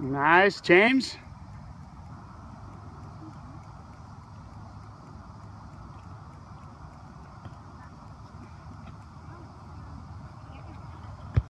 Nice, James.